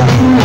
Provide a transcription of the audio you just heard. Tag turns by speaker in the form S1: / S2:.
S1: Yeah.